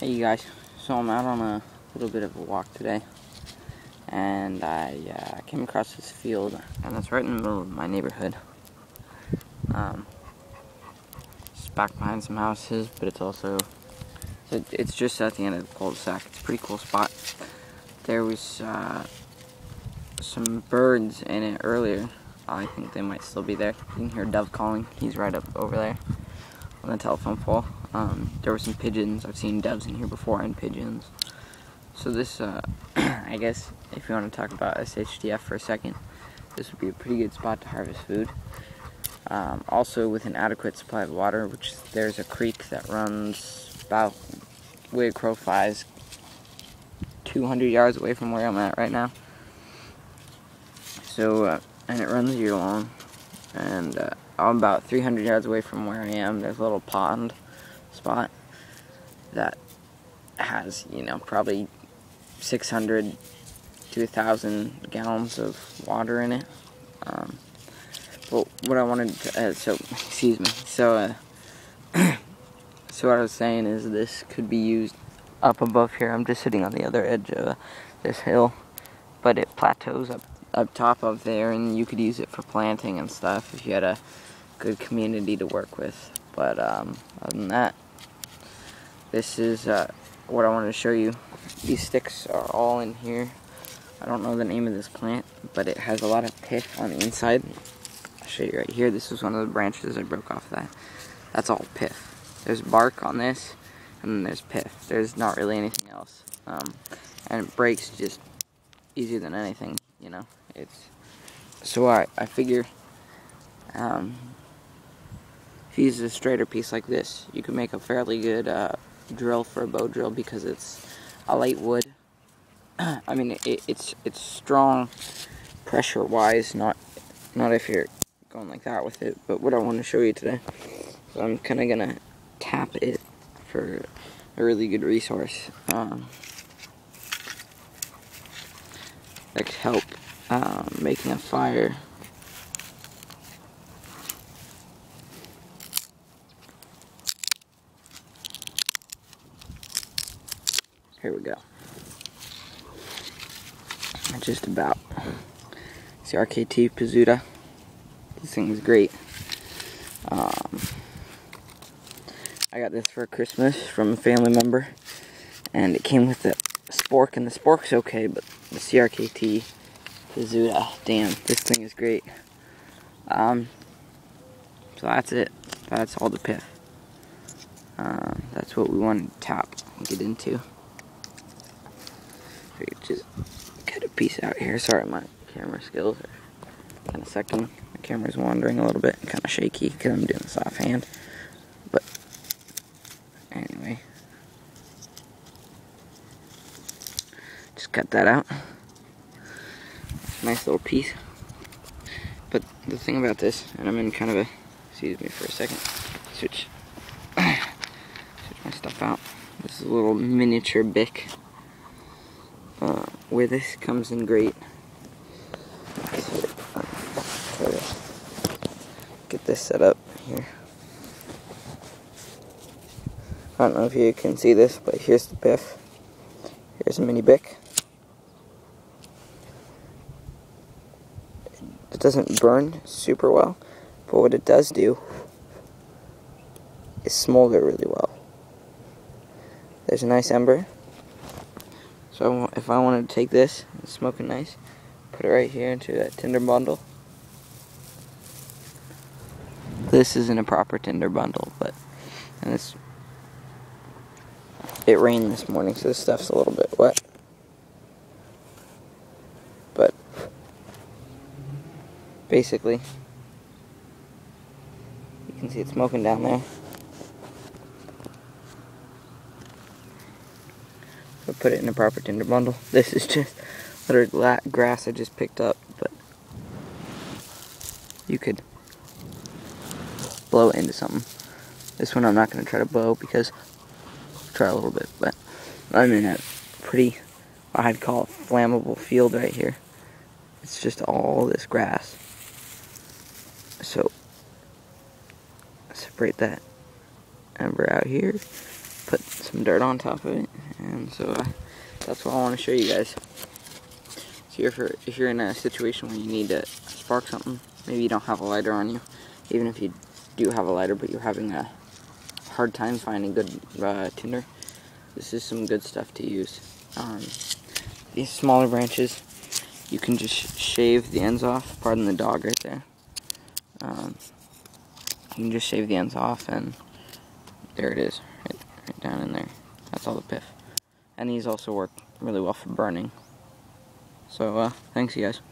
Hey you guys, so I'm out on a little bit of a walk today and I uh, came across this field and it's right in the middle of my neighborhood. Um, it's back behind some houses but it's also, it's just at the end of the cul-de-sac. It's a pretty cool spot. There was uh, some birds in it earlier. I think they might still be there. You can hear Dove calling. He's right up over there on the telephone pole. Um, there were some pigeons. I've seen doves in here before and pigeons. So this, uh, I guess, if you want to talk about SHTF for a second, this would be a pretty good spot to harvest food. Um, also with an adequate supply of water, which there's a creek that runs about way crow flies 200 yards away from where I'm at right now. So, uh, and it runs year long. And uh, I'm about 300 yards away from where I am. There's a little pond spot that has, you know, probably 600 to 1,000 gallons of water in it. Um, but what I wanted to, uh, so, excuse me, so, uh, so what I was saying is this could be used up above here. I'm just sitting on the other edge of this hill, but it plateaus up, up top of there, and you could use it for planting and stuff if you had a good community to work with. But um, other than that, this is uh, what I wanted to show you. These sticks are all in here. I don't know the name of this plant, but it has a lot of pith on the inside. I'll show you right here. This was one of the branches I broke off that. That's all pith. There's bark on this, and then there's pith. There's not really anything else. Um, and it breaks just easier than anything, you know. It's so I I figure um, if you use a straighter piece like this, you can make a fairly good uh, drill for a bow drill because it's a light wood. I mean, it, it's it's strong pressure-wise, not not if you're going like that with it. But what I want to show you today, so I'm kind of gonna tap it for a really good resource um, that could help um, making a fire. Here we go. Just about. It's the RKT Pazoda. This thing is great. Um, I got this for Christmas from a family member. And it came with the spork, and the spork's okay, but the CRKT Pazoda, damn, this thing is great. Um, so that's it. That's all the pith. Um, that's what we want to tap and get into just cut a piece out here. Sorry, my camera skills are kind of sucking. My camera's wandering a little bit, kind of shaky because I'm doing this offhand. But anyway, just cut that out. Nice little piece. But the thing about this, and I'm in kind of a, excuse me for a second, switch, switch my stuff out. This is a little miniature Bic uh, where this comes in great. get this set up here. I don't know if you can see this, but here's the pith. Here's a mini Bic. It doesn't burn super well, but what it does do is smolder really well. There's a nice ember. So if I wanted to take this smoke nice, put it right here into that tinder bundle. This isn't a proper tinder bundle, but and this it rained this morning, so this stuff's a little bit wet. But basically, you can see it smoking down there. Put it in a proper tinder bundle. This is just litter grass I just picked up, but you could blow it into something. This one I'm not going to try to blow because I'll try a little bit, but I'm in a pretty, I'd call a flammable field right here. It's just all this grass. So, separate that ember out here put some dirt on top of it. And so uh, that's what I want to show you guys. So if you're, if you're in a situation where you need to spark something, maybe you don't have a lighter on you, even if you do have a lighter but you're having a hard time finding good uh, tinder, this is some good stuff to use. Um, these smaller branches, you can just shave the ends off. Pardon the dog right there. Um, you can just shave the ends off and there it is, right, right down in there. That's all the pith. And these also work really well for burning. So, uh, thanks you guys.